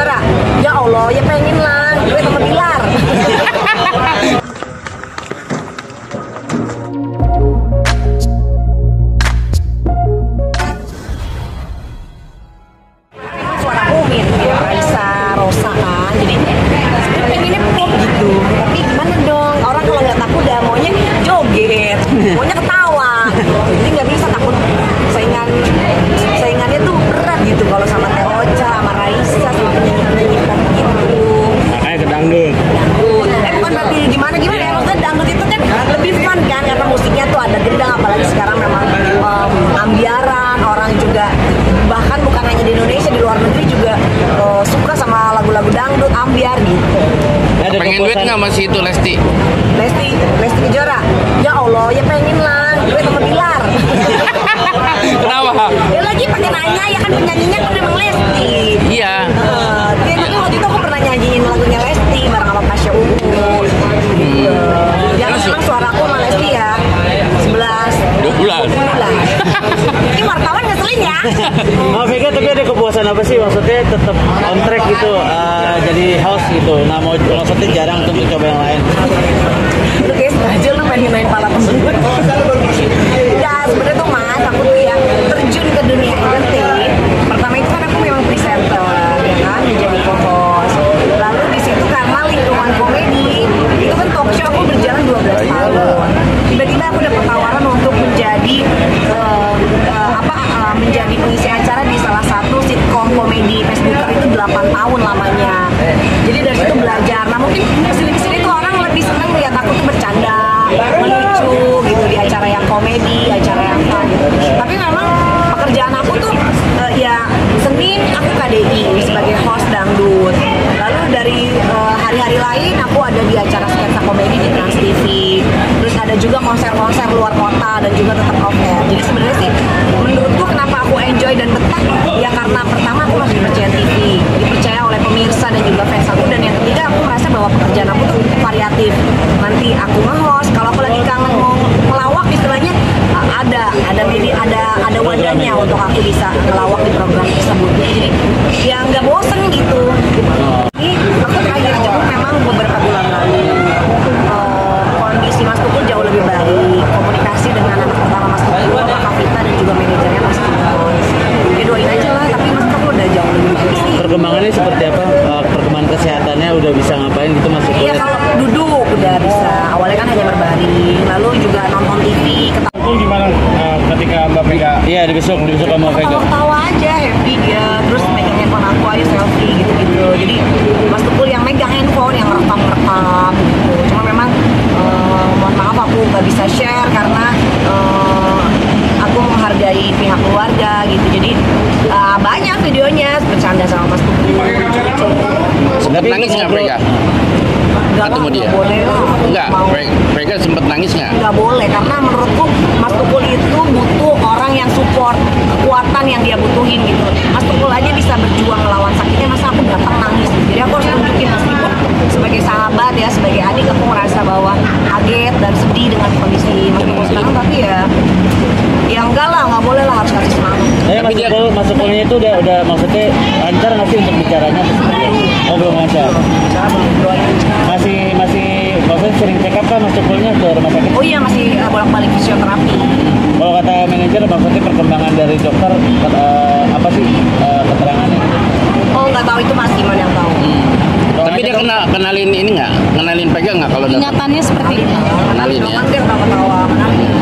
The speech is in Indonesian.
Kejora. Ya Allah, ya pengen lah. Gue sama Bilar. saingannya tuh berat gitu kalau sama Teh Ocha, sama Raisa, sama penyanyi-penyanyi pop gitu. Makanya ke dangdut. Dangdut. Eh bukan berarti gimana gimana ya maksudnya dangdut itu kan lebih fun kan karena musiknya tuh ada gendang apalagi sekarang memang em, ambiaran orang juga bahkan bukan hanya di Indonesia di luar negeri juga eh, suka sama lagu-lagu dangdut ambiar gitu. Ada Pengen duit nggak masih itu Lesti? Lesti, Lesti Kejora. Ya Allah, ya pengen lah. Gue sama Bilar. Kenapa? ya lagi pakai nanya ya kan penyanyinya kan memang Lesti. Iya. Eh, dia juga waktu itu aku pernah nyanyiin lagunya Lesti bareng sama Pasha Ungu. Gitu. Ya Terus- memang suaraku sama Lesti ya 11 Dua bulan. bulan. Ini wartawan ngeselin ya. Oh Vega tapi ada kepuasan apa sih maksudnya tetap on track gitu eh, jadi host gitu nah mau maksudnya jarang untuk coba yang lain Lu kayak sengaja lu main main pala temen gue. Ya sebenarnya tuh mas, aku tuh yang terjun ke dunia entertain. Pertama itu kan aku memang presenter, ya kan, menjadi co-host. Lalu di situ karena lingkungan komedi, itu kan talk show aku berjalan 12 tahun. Tiba-tiba aku dapat tawaran untuk menjadi eh, eh, apa eh, menjadi pengisi acara di salah satu sitkom komedi Facebooker itu 8 tahun lamanya. Jadi dari situ belajar. Nah mungkin ke sini ke sini tuh orang lebih seneng lihat aku tuh bercanda, melucu gitu di acara yang komedi, acara yang fun gitu. Tapi memang pekerjaan aku tuh eh, ya Senin aku KDI sebagai host dangdut. Lalu dari eh, hari-hari lain aku ada di acara ada juga konser-konser luar kota dan juga tetap off air. Jadi sebenarnya sih menurutku kenapa aku enjoy dan betah ya karena pertama aku masih percaya TV, dipercaya oleh pemirsa dan juga fans aku dan yang ketiga aku merasa bahwa pekerjaan aku tuh variatif. Nanti aku nge-host, kalau aku lagi kangen mau melawak istilahnya uh, ada ada media ada ada wadahnya untuk aku bisa ngelawak di program tersebut. Jadi ya nggak bosen gitu. Ini aku terakhir jemput memang beberapa bulan lalu eh, kondisi Mas Tukul jauh lebih baik komunikasi dengan anak pertama Mas Tukul Kak Kavita dan juga manajernya Mas Tukul ya doain aja lah tapi Mas Tukul udah jauh lebih baik sih perkembangannya seperti apa Eh, perkembangan kesehatannya udah bisa ngapain gitu masih Iya kuliah. kalau duduk udah bisa. Awalnya kan hanya berbaring lalu juga nonton TV ketawa Itu gimana eh, ketika Mbak Vega iya di besok di besok sama Vega ketawa aja happy dia. Terus megang handphone aku ayo selfie gitu-gitu. Jadi Mas Tukul yang megang handphone yang rekam-rekam gitu. Cuma memang eh, mohon maaf aku nggak bisa share karena eh, aku menghargai pihak keluarga gitu. Jadi eh, banyak videonya bercanda sama Mas Tukul gitu. Sempet nangis nggak mereka? Nggak Ketemu dia? nggak boleh lah Enggak, Mau- mereka sempet nangis nggak? nggak boleh karena menurutku Mas Tukul itu butuh orang yang support kekuatan yang dia butuhin gitu Mas Tukul aja bisa berjuang melawan sakitnya masa aku datang nangis jadi aku harus tunjukin meskipun sebagai sahabat ya sebagai adik aku merasa bahwa kaget dan sedih dengan kondisi Mas Tukul sekarang tapi ya ya enggak lah nggak boleh lah harus kasih semangat Tapi masuk dia- Tukul, masuk kuliahnya itu udah udah maksudnya lancar nggak sih untuk bicaranya aja. Masih masih maksudnya sering check up kan masuk kuliahnya ke rumah sakit. oh iya masih uh, bolak-balik fisioterapi Kalau kata manajer maksudnya perkembangan dari dokter eh, apa sih eh, keterangannya? oh nggak tahu itu masih mana yang tahu Kalau Tapi dia kenal kenalin ini nggak? Kenalin pegang nggak kalau? Ingatannya seperti itu. Kenalin ya. Dia ketawa-ketawa kenalin